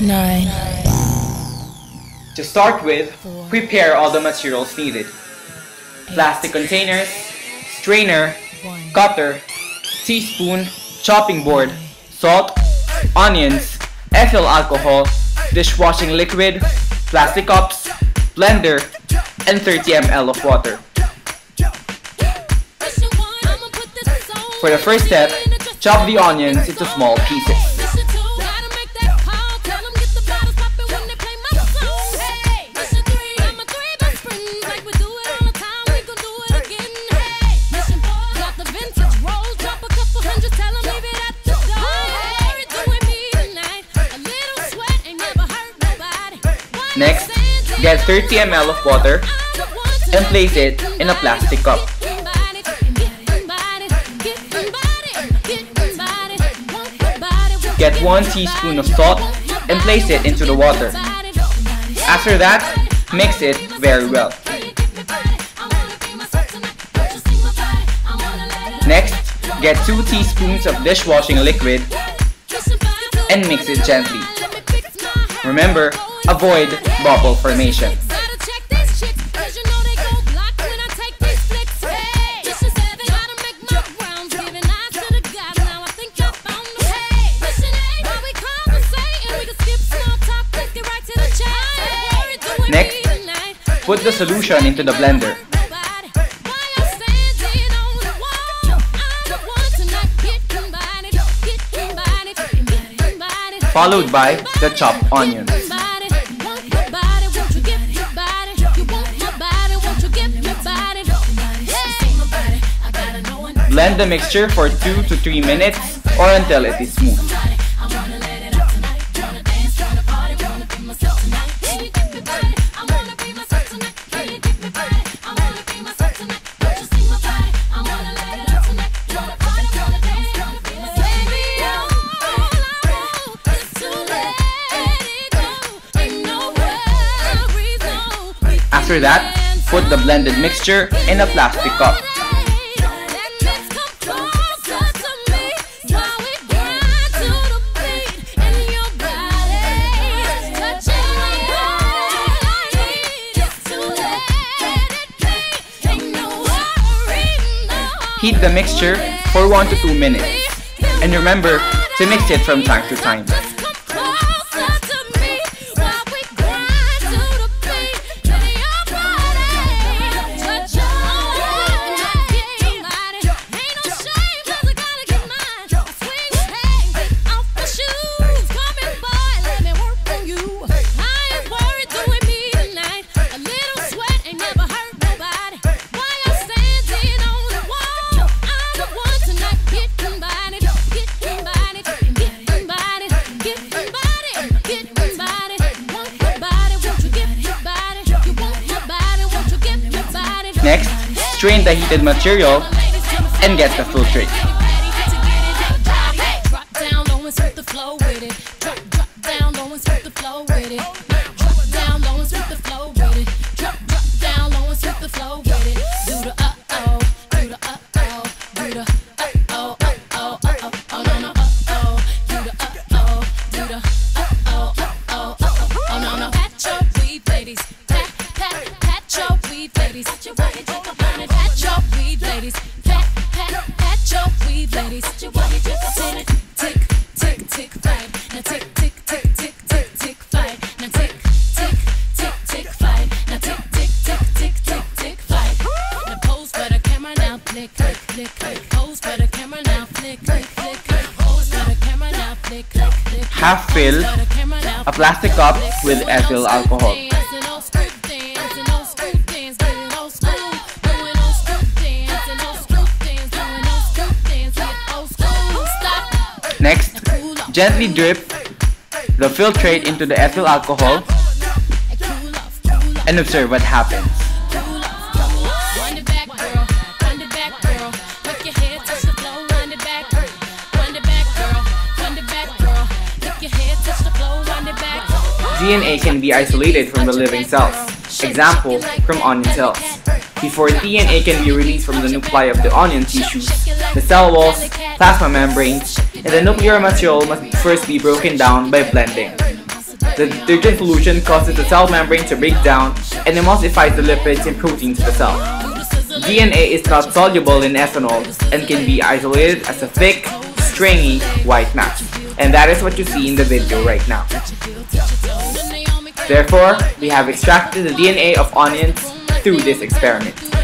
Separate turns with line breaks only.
nine.
To start with, prepare all the materials needed. Plastic containers, strainer, cutter, teaspoon, chopping board, salt, onions, ethyl alcohol, dishwashing liquid, plastic cups, blender, and 30 ml of water. For the first step, chop the onions into small pieces. Get 30 ml of water and place it in a plastic cup. Get 1 teaspoon of salt and place it into the water. After that, mix it very well. Next, get 2 teaspoons of dishwashing liquid and mix it gently. Remember, avoid bubble formation. Next, put the solution into the blender. Followed by the chopped onions. Blend the mixture for 2 to 3 minutes or until it is smooth. After that, put the blended mixture in a plastic cup. Heat the mixture for 1 to 2 minutes. And remember to mix it from time to time. Strain the heated material and get the Half fill a plastic cup with ethyl alcohol. Gently drip the filtrate into the ethyl alcohol and observe what happens. DNA can be isolated from the living cells, example, from onion cells. Before DNA can be released from the nuclei of the onion tissues, the cell walls, plasma membranes, and the nuclear material must first be broken down by blending.
The detergent solution causes the cell membrane to break down and emulsifies the lipids and proteins of the cell. DNA is not soluble in ethanol and can be isolated as a thick, stringy white mass. And that is what you see in the video right now. Therefore, we have extracted the DNA of onions through this experiment.